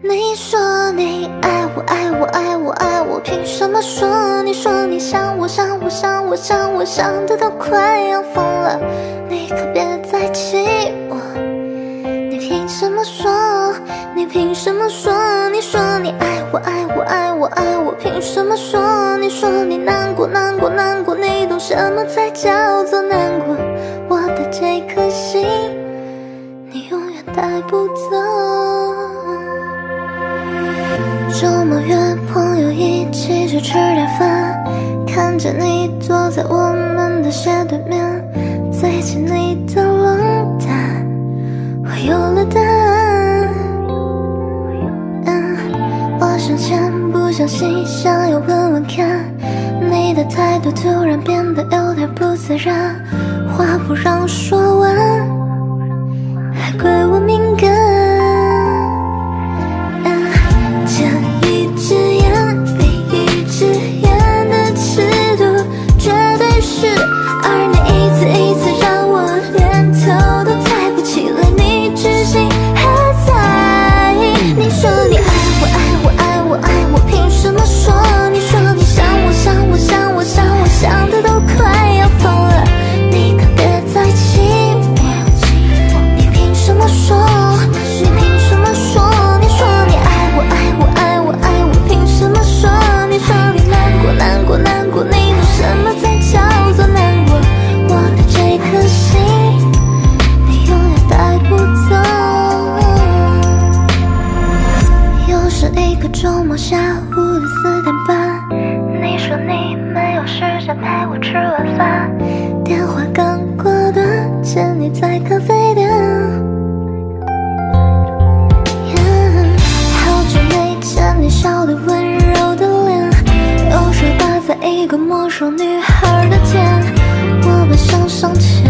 你说你爱我爱我爱我爱我，凭什么说？你说你想我想我想我想我想的都快要疯了，你可别再气我。你凭什么说？你凭什么说？你说你爱我爱我爱我爱我，凭什么说？你说你难过难过难过，你懂什么才叫做难过？我的这颗心，你永远带不走。周末约朋友一起去吃点饭，看见你坐在我们的斜对面，最近你的冷淡，我有了答案。我上前不小心想要问问看，你的态度突然变得有点不自然，话不让说完，还怪我个周末下午的四点半，你说你没有时间陪我吃晚饭，电话刚挂断，见你在咖啡店。好久没见你笑得温柔的脸，右手搭在一个陌生女孩的肩，我奔向上前，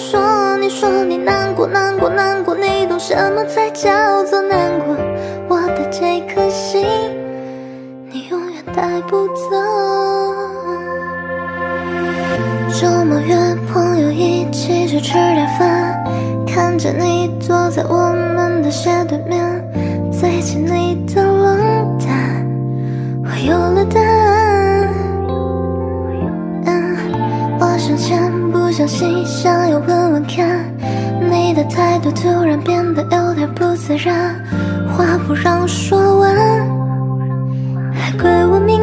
说？你说你难过难过难过，你懂什么才叫做难过？我的这颗心，你永远带不走。周末约朋友一起去吃点饭，看见你坐在我们的斜对面，最近你的冷淡，我有了答案。嗯，我上前不相信想要问问看，你的态度突然变得有点不自然，话不让说完，还怪我敏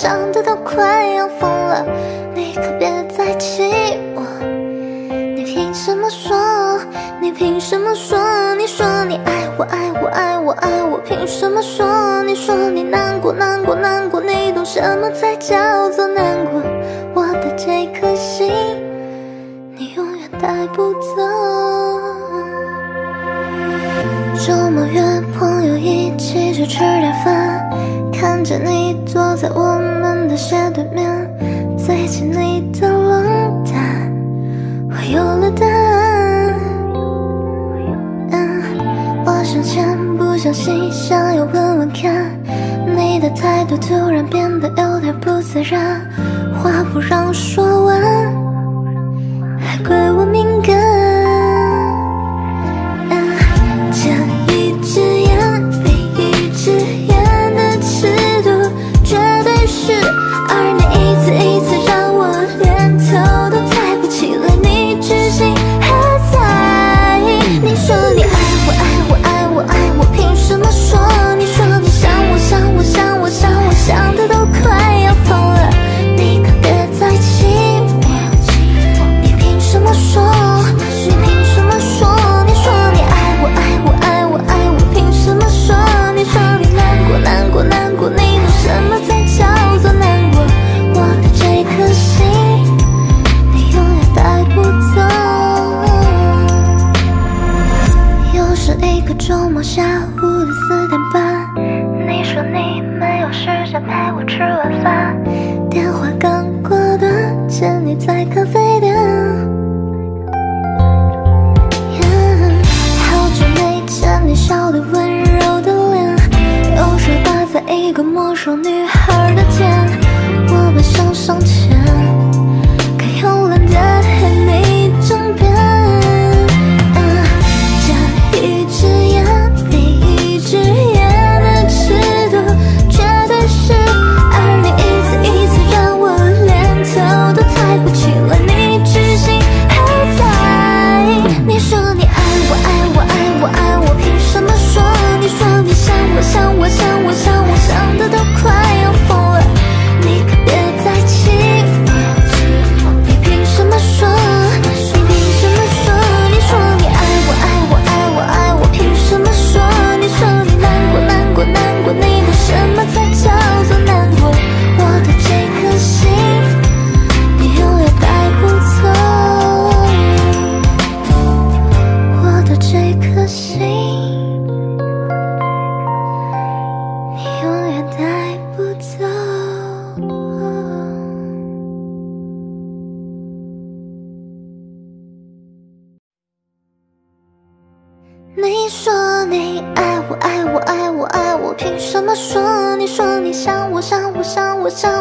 想的都快要疯了，你可别再气我。你凭什么说？你凭什么说？你说你爱我爱我爱我爱我，凭什么说？你说你难过难过难过，你懂什么才叫做难过？我的这颗心，你永远带不走。周末约朋友一起去吃点饭，看着你坐在我们的斜对面，最近你的冷淡，我有了答案。嗯，我想前不想西，想要问问看，你的态度突然变得有点不自然，话不让说完，还怪我敏感。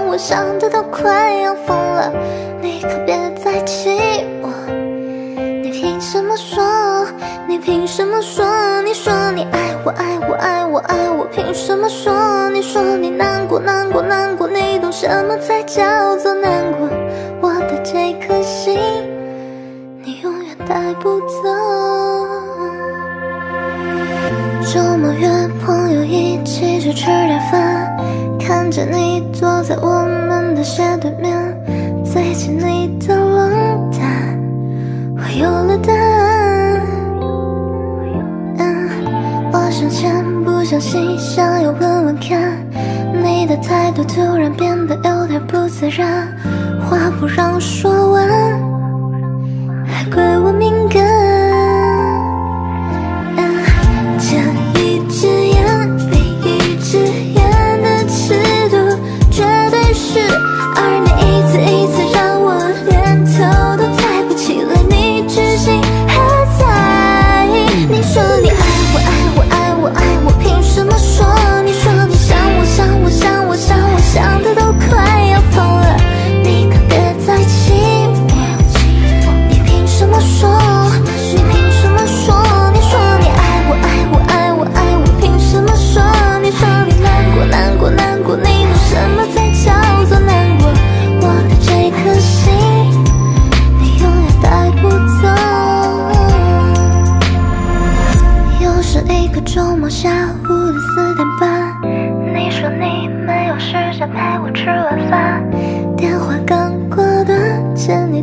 我想的都快要疯了，你可别再气我。你凭什么说？你凭什么说？你说你爱我爱我爱我爱我，凭什么说？你说你难过难过难过，你懂什么才叫做难过？我的这颗心，你永远带不走。周末约朋友一起去吃点饭，看着你坐在我们的斜对面，最近你的冷淡，我有了答案。嗯，我想前不想西，想要问问看，你的态度突然变得有点不自然，话不让说完，还怪我敏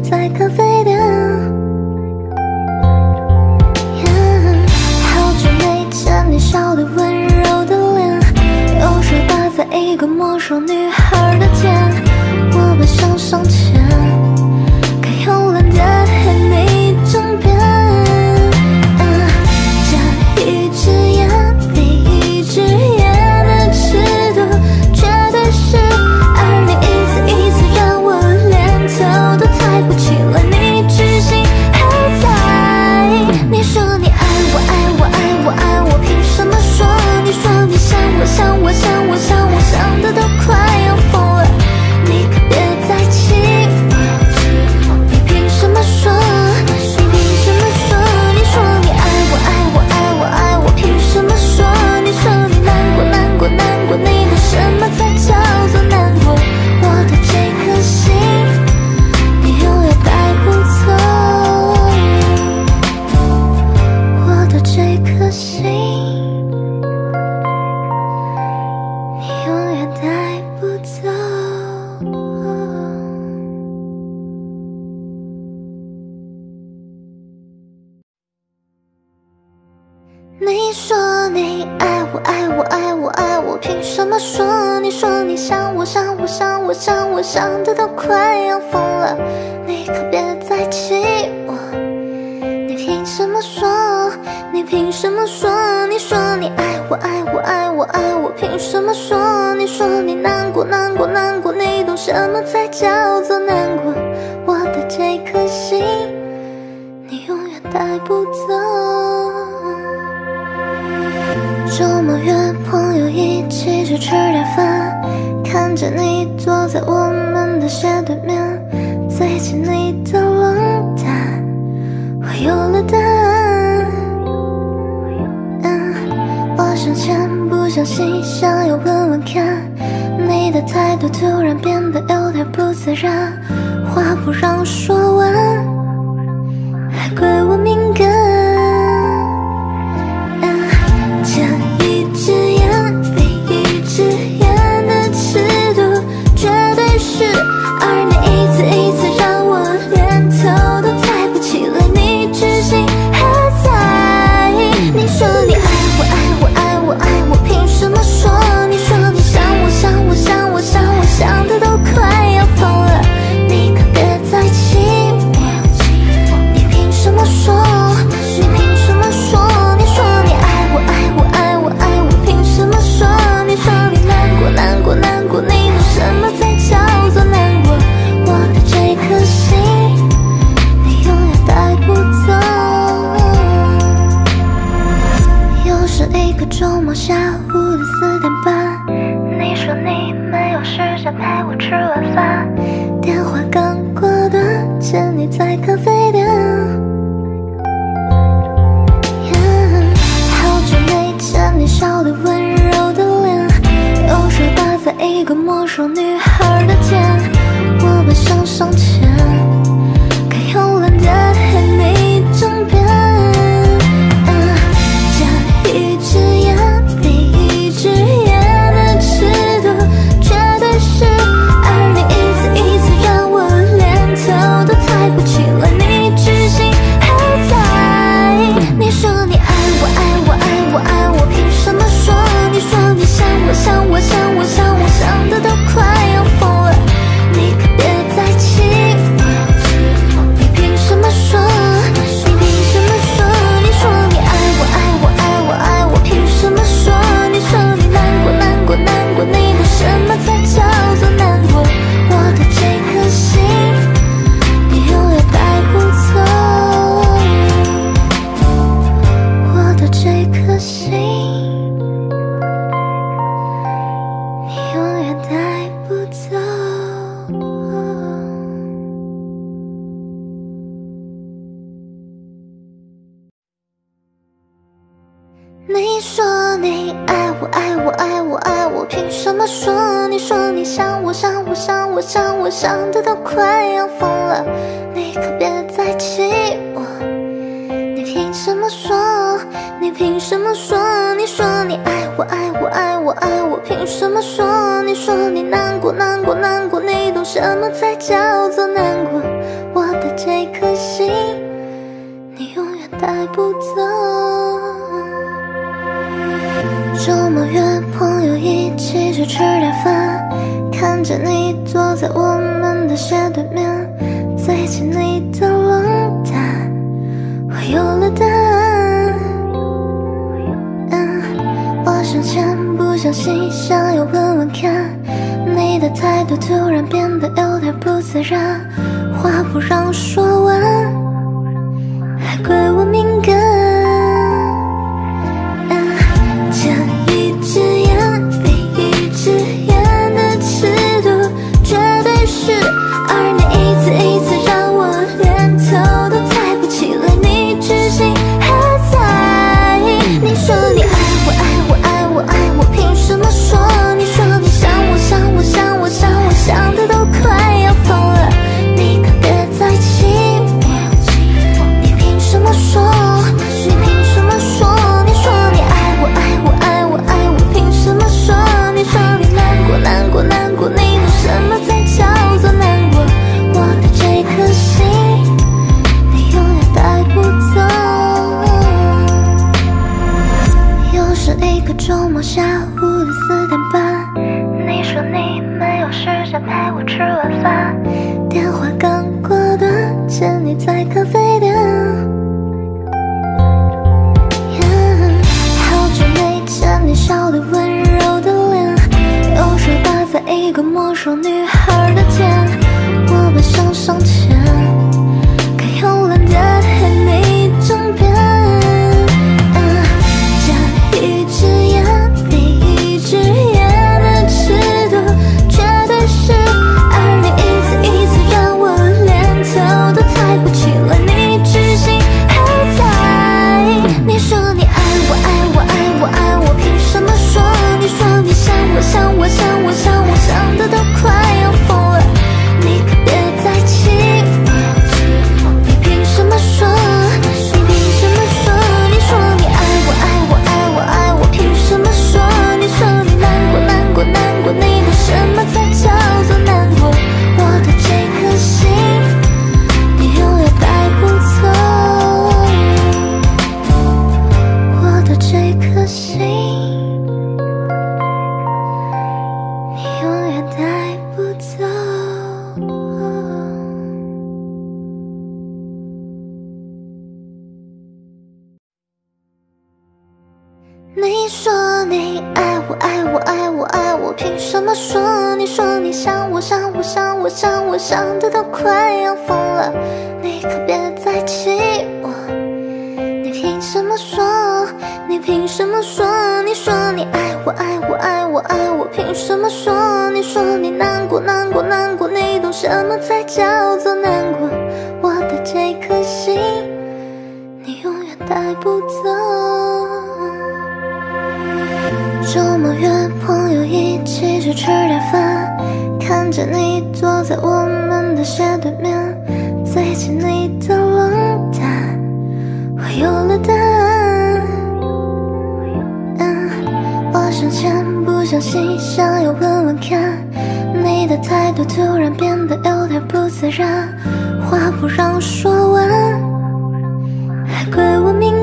在咖啡不走。周末约朋友一起去吃点饭，看见你坐在我们的斜对面，最近你的冷淡，我有了答案。嗯，我想前不相信，想要问问看。你的态度突然变得有点不自然，话不让说完。你说你爱我爱我爱我爱我凭什么说你说你想我想我想我想我想的都快要疯了你可别再气我你凭什么说你凭什么说你说你爱我爱我爱我爱我凭什么说你说你难过难过难过你懂什么才叫做难过我的这颗心你永远带不走去吃点饭看见你坐在我们的斜对面最近你的冷淡我有了答案。我上前不相信想要问问看你的态度突然变得有点不自然话不让说完。true. 说你爱我爱我爱我爱我，凭什么说你说你难过难过难过，你懂什么才叫做难过，我的这颗心你永远带不走。周末约朋友一起去吃点饭，看着你坐在我们的斜对面，最近你的冷淡，我有了答案。之前不小心想要问问看，你的态度突然变得有点不自然，话不让说完，还怪我敏。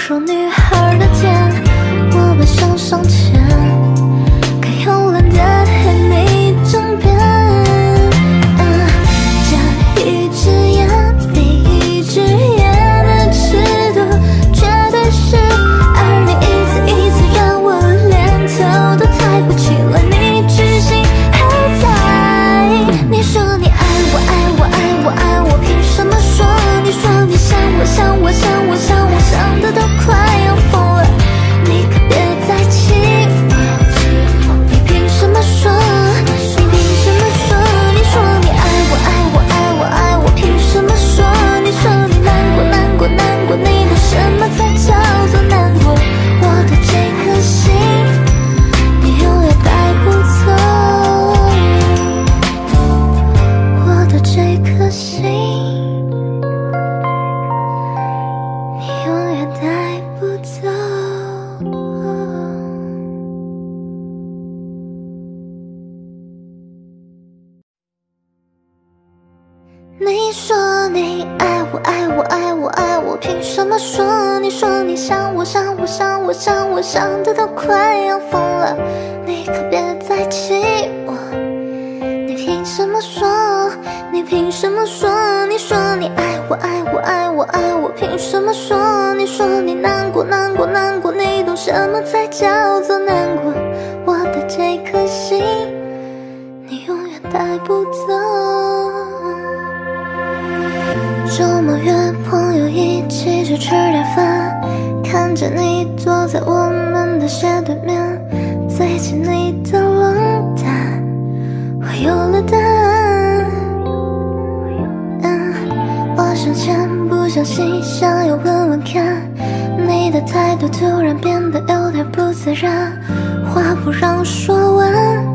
说女孩的肩，我们相上前。快要疯了，你可别再气我。你凭什么说？你凭什么说？你说你爱我爱我爱我爱我，凭什么说？你说你难过难过难过，你懂什么才叫做难过？我的这颗心，你永远带不走。周末约朋友一起去吃点饭，看着你坐在我。斜对面最近你的冷淡我有了答案。我上前不相信想要问问看你的态度突然变得有点不自然话不让说完。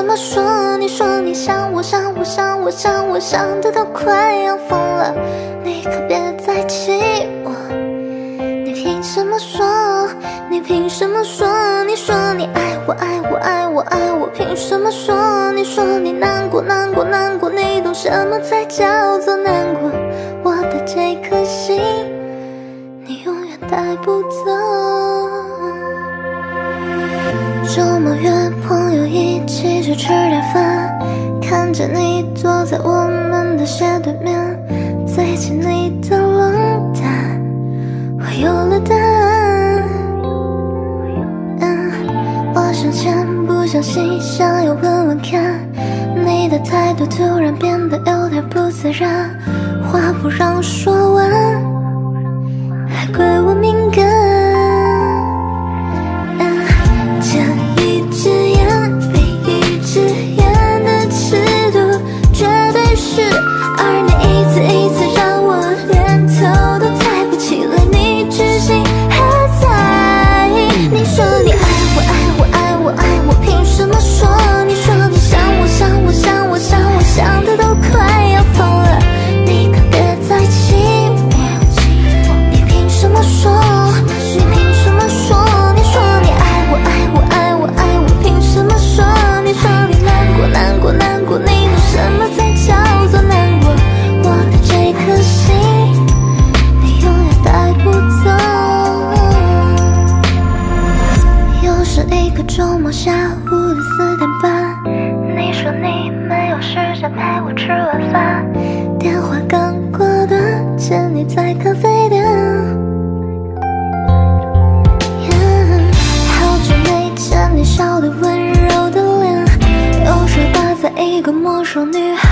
怎么说你说你想我想我想我想我想的都快要疯了你可别再气我你凭什么说你凭什么说你说你爱我爱我爱我爱我凭什么说你说你难过难过难过你懂什么才叫做难过我的这颗心你永远带不走去吃点饭看见你坐在我们的斜对面最近你的冷淡我有了答案。我向前不相信想要问问看你的态度突然变得有点不自然话不让说完。还怪我敏感。在咖啡店，好久没见你笑的温柔的脸，右手搭在一个陌生女孩。